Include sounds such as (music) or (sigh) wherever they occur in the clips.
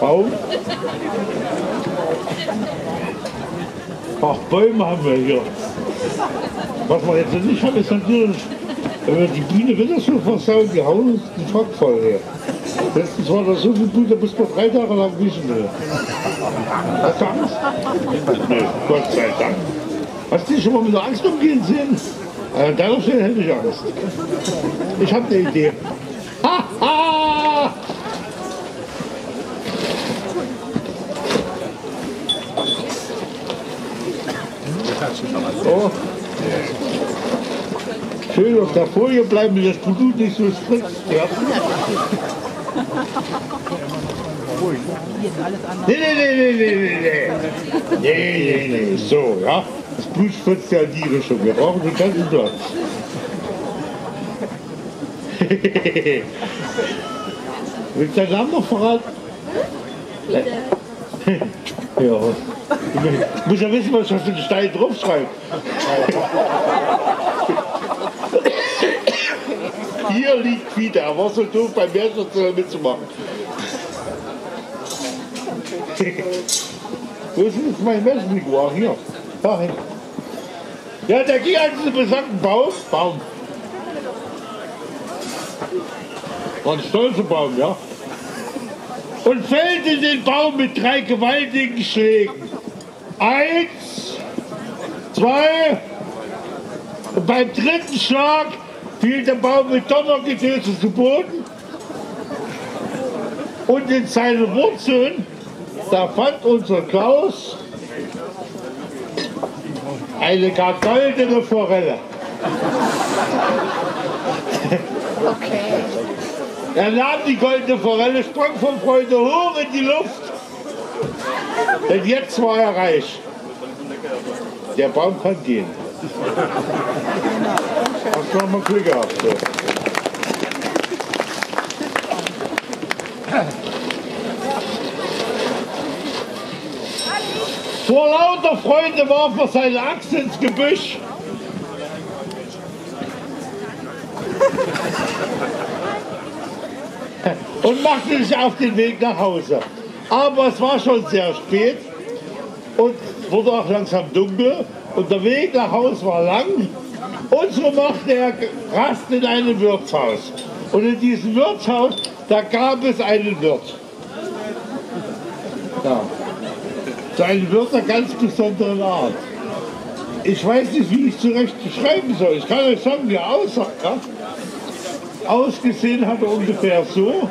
Baum. Ach, Bäume haben wir hier. Was wir jetzt nicht haben, ist natürlich, wenn wir die Biene wieder so versauen, die hauen uns den Schock voll her. Letztens war da so viel Blut, da muss man drei Tage lang wischen. Hast du Angst? Nee, Gott sei Dank. Hast du dich schon mal mit der Angst umgehen sehen? An deiner Stelle hätte ich Angst. Ich habe eine Idee. Ha, ha! So. Schön auf der Folie bleiben, dass das Blut nicht so spritzt. Ja. Nee, nee, nee, nee, nee, nee, nee. Nee, nee, nee. So, ja. Das Blut spritzt ja in die Richtung. Wir brauchen den ganzen Platz. (laughs) Willst du deinen Namen noch verraten? Ja. Ich muss ja wissen, was auf den Stein draufschreibt. Hier liegt Peter. Er war so doof, beim Meeresschutz mitzumachen. Wo ist denn jetzt mein Messenfigur? Hier. Dahin. Ja, der ging an diesen besagten Baum. Baum. War ein stolzer Baum, ja. Und fällte den Baum mit drei gewaltigen Schlägen. Eins, zwei, und beim dritten Schlag fiel der Baum mit Donnergetöse zu Boden. Und in seinen Wurzeln, da fand unser Klaus eine gar goldene Forelle. Okay. Er nahm die goldene Forelle, sprang von Freude hoch in die Luft. Denn jetzt war er reich. Der Baum kann gehen. Hast du noch mal Glück gehabt. So. Vor lauter Freude warf er seine Axt ins Gebüsch. und machte sich auf den Weg nach Hause. Aber es war schon sehr spät und wurde auch langsam dunkel und der Weg nach Hause war lang. Und so machte er Rast in einem Wirtshaus. Und in diesem Wirtshaus, da gab es einen Wirt. Ja. So einen Wirt der ganz besonderen Art. Ich weiß nicht, wie ich zurecht beschreiben soll. Ich kann euch sagen, wie er aussah. Ja? Ausgesehen hat er ungefähr so.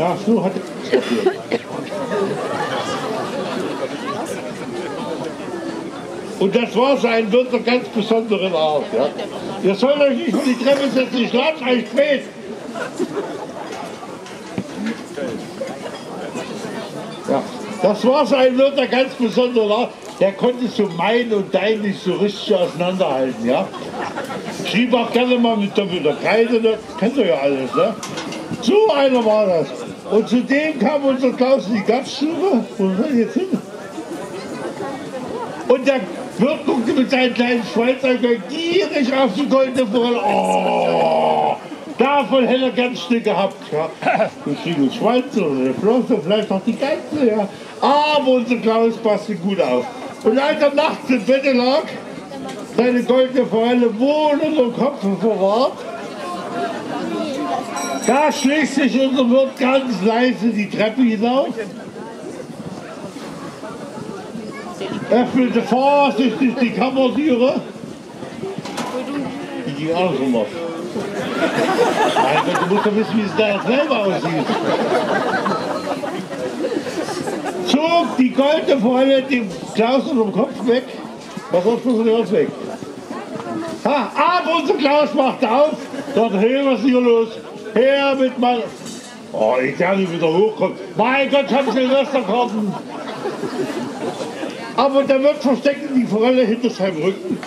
Ja, so hat. Und das war sein Wirt der ganz besonderen Art. Ja? Ihr sollt euch nicht vor die Treppe setzen, ich lade euch spät. Ja, das war sein Wirt der ganz besonderen Art. Der konnte so mein und dein nicht so richtig auseinanderhalten. Ja? Schrieb auch gerne mal mit doppelter Kreide, das kennt ihr ja alles. Ne? So einer war das. Und zudem kam unser Klaus in die Gaststube. Wo soll jetzt hin? Und der Wirt guckte mit seinen kleinen Schweizergeld gierig auf die goldene Forelle. Oh, davon hätte er ganz Stück gehabt. Ja. Du kriegst Schweizer oder eine Flosse, vielleicht noch die ganze. Ja. Aber unser Klaus passte gut auf. Und als er nachts im Bett lag, seine goldene Forelle wohl unter Kopf verwahrt, da schlägt sich unser Wirt ganz leise die Treppe hinauf, öffnete vorsichtig die Kammertüre. Die ging auch schon. Mein Gott, du musst doch wissen, wie es da selber aussieht. Zog die goldene Forelle dem Klaus unter dem Kopf weg. Was hast du von uns weg? Ha, aber unser Klaus macht auf. Dort, hey, was ist hier los? Her mit mal. Oh, ich darf nicht wieder hochkommen. Mein Gott, haben Silvesterkarten. Aber der wird versteckt die Forelle hinter seinem Rücken.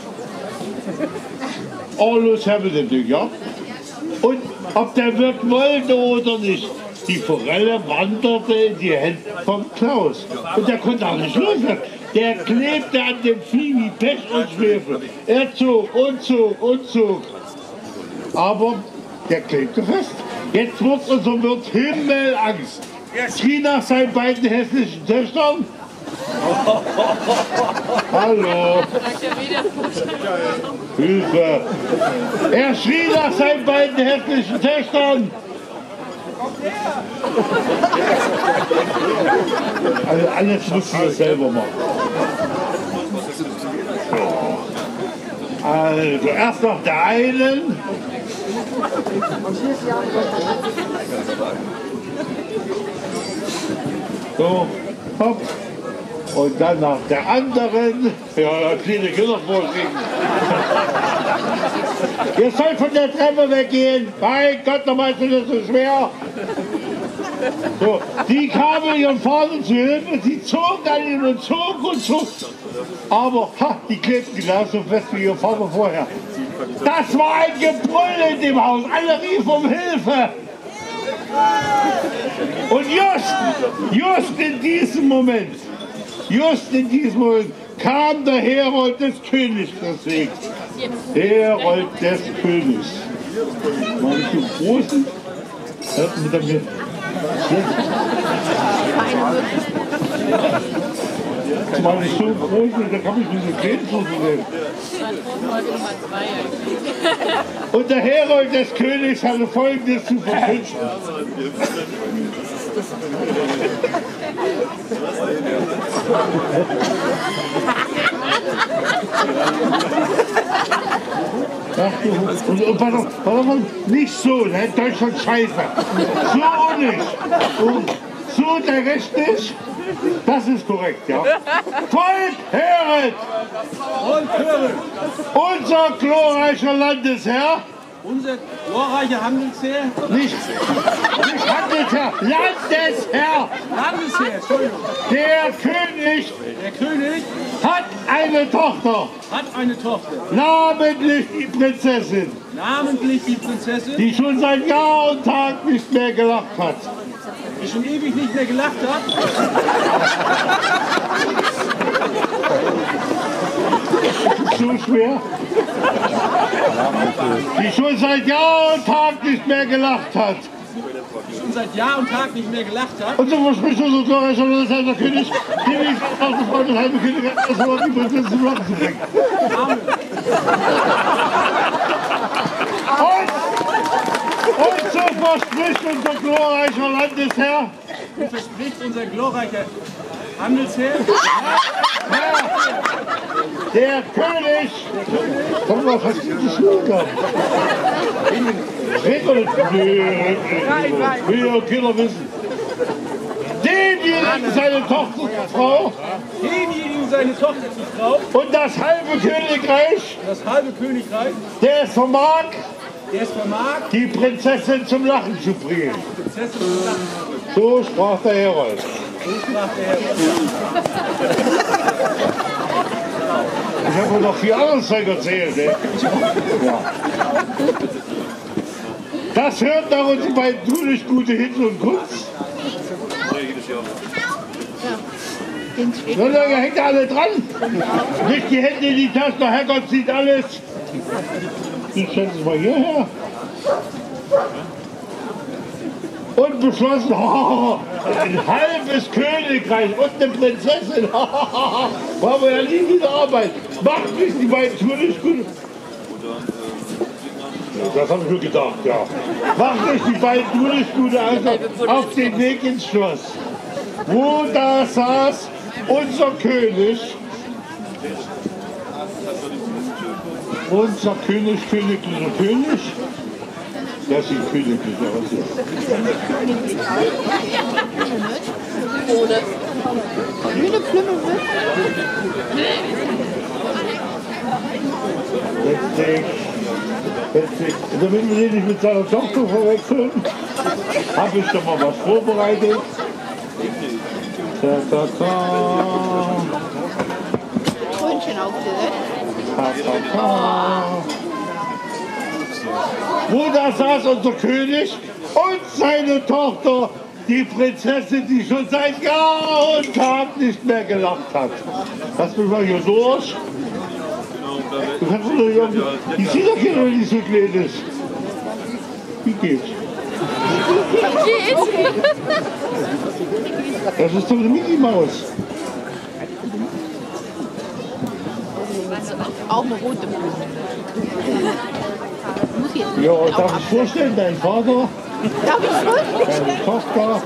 Oh, los mit dem Ding, ja? Und ob der Wirt wollte oder nicht, die Forelle wanderte in die Hände vom Klaus. Und der konnte auch nicht loslassen. Der klebte an dem Vieh wie Pech und Schwefel. Er zog und zog und zog. Aber der klebte fest. Jetzt wird unser Wirt Himmelangst. Er schrie nach seinen beiden hässlichen Töchtern. Hallo. Hilfe. Er schrie nach seinen beiden hässlichen Töchtern. Also alles musst du selber machen. Also erst noch der einen. So, hopp. Und dann nach der anderen. Ja, kleine Kinder vorsingen. Ihr sollt von der Treppe weggehen. Mein Gott, nochmal ist das so schwer. So, die kamen ihrem Vater zu Hilfe, sie zogen an ihn und zogen und zogen. Aber ha, die klebten genauso fest wie ihr Vater vorher. Das war ein Gebrüll in dem Haus. Alle riefen um Hilfe. Und just, just in diesem Moment, just in diesem Moment kam der Herold des Königs deswegen. Herold des Königs. Mal nicht so großen. Hört mit dem Mal nicht so groß, da kann ich diese Krebs sehen. Und der Herold des Königs hatte folgendes zu verkünden. Ach, und, und, pardon, pardon, nicht so, ne? Deutschland scheiße. So nicht. Und so der Rest nicht. Das ist korrekt, ja. Volk, Heeret! Unser glorreicher Landesherr unser glorreicher Handelsherr. Nicht, nicht Handelsherr, Landesherr. Landesherr, Entschuldigung. Der König Der König hat eine Tochter, hat eine Tochter, namentlich die Prinzessin, namentlich die Prinzessin, die schon seit Jahr und Tag nicht mehr gelacht hat. Die schon ewig nicht mehr gelacht hat. So schwer. Die schon seit Jahr und Tag nicht mehr gelacht hat. Die schon seit Jahr und Tag nicht mehr gelacht hat. Und so verspricht unser glorreicher Landesherr König, dem ich auf die Frau des halben König das Wort die Prinzessin zum Lachen zu bringen. Amen. Und, und so verspricht unser glorreicher Landesherr, Und verspricht unser glorreicher Handelsherr, (laughs) der König, komm mal, was hast du. Nee, will ja keiner wissen. Demjenigen seine Tochter, Frau. Demjenigen seine Tochter zu Frau, und das halbe Königreich, das halbe Königreich, der es vermag, der es vermag, die Prinzessin zum Lachen zu bringen. Prinzessin zu lachen. So sprach der Herold. So sprach der Herr. Ich habe noch vier andere Zeug erzählt. Ne? Ja. Das hört nach uns bei nicht gute Hits und Kunst. So lange hängt alle dran. Nicht die Hände in die Taschen, der Herrgott sieht alles. Ich stelle es mal hierher. Und beschlossen, (laughs) ein halbes Königreich und eine Prinzessin. (laughs) Wollen wir ja nie wieder arbeiten. Macht nicht die beiden König gut. Das habe ich mir gedacht, ja. Macht nicht die beiden Königsgute also auf den Weg ins Schloss. Wo da saß unser König, unser König, königlicher König, das königlicher, was ist Ohne. Grüne Plümmel mit. Letztlich, letztlich, damit wir den nicht mit seiner Tochter verwechseln, habe ich schon mal was vorbereitet. Ta, ta, ta, Krönchen aufgesetzt. Wo da saß unser König und seine Tochter, die Prinzessin, die schon seit Jahr und Tag nicht mehr gelacht hat. Lass mich mal hier durch. Du kannst doch irgendwie, die sieht doch hier, die so klein ist. Wie geht's? Geht. Das ist doch eine Mickey Maus. Auch eine rote jetzt Ja, darf ich vorstellen, dein Vater, Darf ich deine Tochter.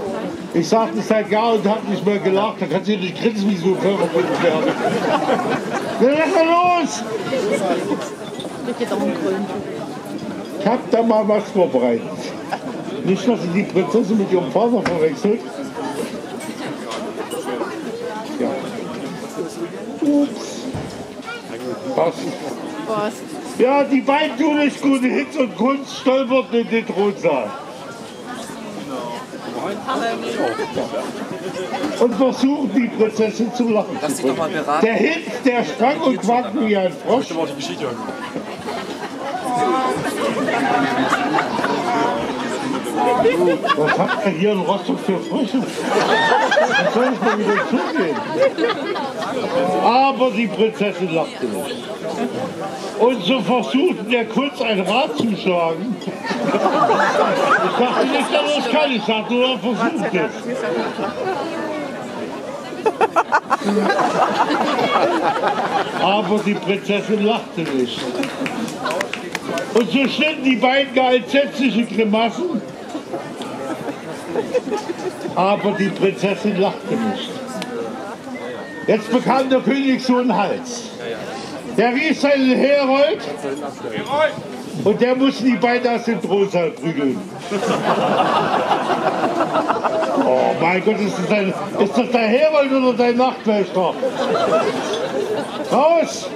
Ich sagte seit Jahr und hab nicht mehr gelacht. Da kannst du nicht grinsen wie so ein Körperbild werden. Na, lass mal los! Ein Krönchen. Ich hab da mal was vorbereitet. Nicht, dass sie die Prinzessin mit ihrem Vater verwechselt. Ja. Ups. Passt. Was? Ja, die beiden tun nicht gut. Hitz und Kunst stolpert in den Thronsaal. Und versuchen die Prinzessin zu lachen. Lass dich doch mal beraten. Der Hitz, der sprang und quackte wie ein Frosch. aber auch die Geschichte hören. Was hat er hier in Rostock für Frösche? Was soll ich mal wieder zugehen? Aber die Prinzessin lachte nicht. Und so versuchten der kurz ein Rad zu schlagen. Ich dachte nicht, dass das kann. Ich sagte nur, er versucht es. Aber die Prinzessin lachte nicht. Und so schnitten die beiden entsetzliche Grimassen. Aber die Prinzessin lachte nicht. Jetzt bekam der König einen Hals. Der rief seinen Herold und der musste die beiden aus dem Thronsaal prügeln. Oh mein Gott, ist das, ein, ist das der Herold oder dein Nachtwächter? Raus!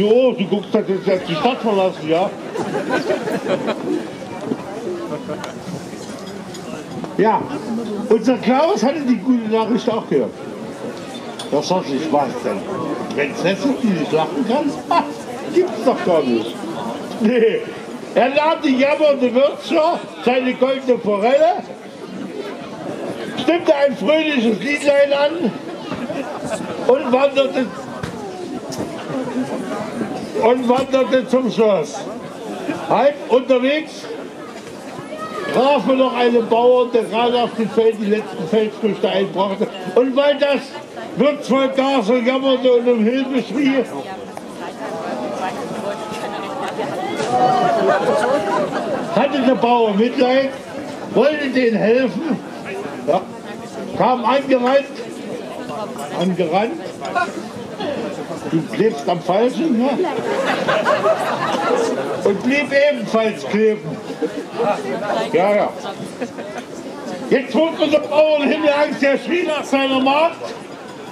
Oh, du guckst, dass du die Stadt verlassen, ja? Ja, unser Klaus hatte die gute Nachricht auch gehört. Das soll sich was denn? Prinzessin, die nicht lachen kann? (laughs) Ha, gibt's doch gar nicht. Nee, er nahm die jammernde Würzschau, seine goldene Forelle, stimmte ein fröhliches Liedlein an und wanderte und wanderte zum Schloss. Halb unterwegs traf er noch einen Bauern, der gerade auf dem Feld die letzten Feldfrüchte einbrachte. Und weil das Wirtsvolk da so jammerte und um Hilfe schrie, hatte der Bauer Mitleid, wollte denen helfen, ja, kam angerannt, angerannt, du klebst am Falschen, ja? und blieb ebenfalls kleben. Ja, ja. Jetzt holt unser Bauern Himmelangst, der schrie nach seiner Magd.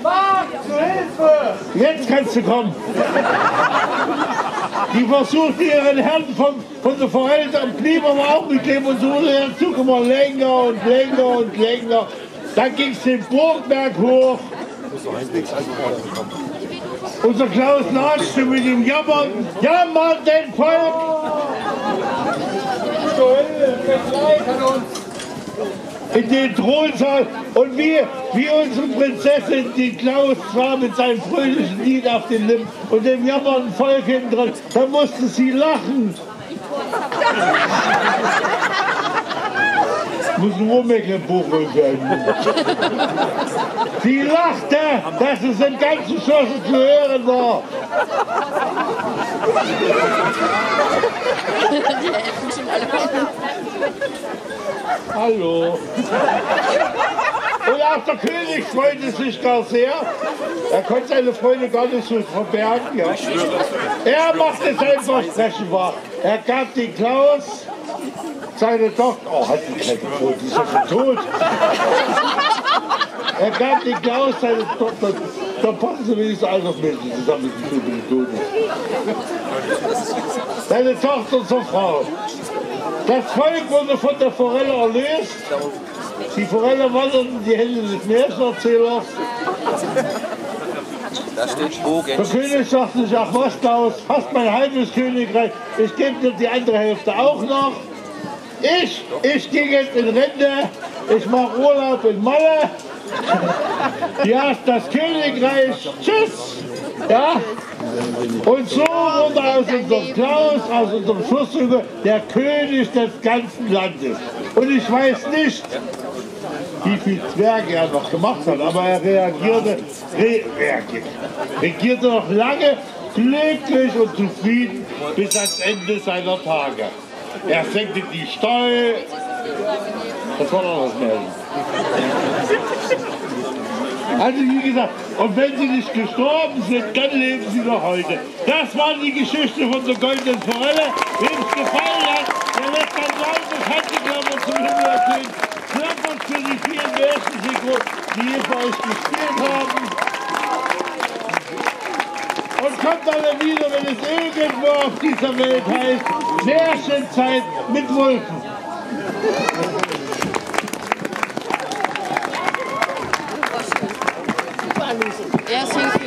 Magd, zu Hilfe! Jetzt kannst du kommen. Die versucht ihren Herrn von, von der Forelle und blieb aber auch mit dem und so wurde der Zug immer länger und länger und länger. Dann ging es den Burgberg hoch. Unser Klaus latschte mit dem Jammern, jammernden Volk. In den Thronsaal und wir, wie unsere Prinzessin, die Klaus zwar mit seinem fröhlichen Lied auf den Lippen und dem jammernden Volk hinten dran, da musste sie lachen. Muss nur Mecklenburg sein. Sie lachte, dass es im ganzen Schloss zu hören war. Hallo. Und auch der König freute sich gar sehr. Er konnte seine Freude gar nicht so verbergen. Ja. Er machte sein Versprechen wahr. Er gab den Klaus seine Tochter. Oh, hat die keine Freude, die ist ja schon tot. Er gab den Klaus seine Tochter. Da passen sie wenigstens altersmäßig zusammen, die so viele Tote. Seine Tochter zur Frau. Das Volk wurde von der Forelle erlöst. Die Forelle wanderte in die Hände des Märchenerzählers. Da steht Bogen. Der König sagte sich, ach was Klaus, hast mein halbes Königreich, ich gebe dir die andere Hälfte auch noch. Ich, ich gehe jetzt in Rente, ich mache Urlaub in Malle. Hast das Königreich, tschüss. Ja? Und so wurde aus unserem Klaus, aus unserem Schussjunge, der König des ganzen Landes. Und ich weiß nicht, wie viel Zwerge er noch gemacht hat, aber er reagierte, re, reagierte, regierte noch lange glücklich und zufrieden bis ans Ende seiner Tage. Er senkte die Steuer. Das war noch was Melden. Also wie gesagt, und wenn sie nicht gestorben sind, dann leben sie noch heute. Das war die Geschichte von der Goldenen Forelle. Wem es gefallen hat, der lässt dann laute Handgeklapper zum Himmel ertönen. Klappert für die vielen Märchen, die hier für euch gespielt haben. Und kommt alle wieder, wenn es irgendwo auf dieser Welt heißt, Märchenzeit mit Wolken.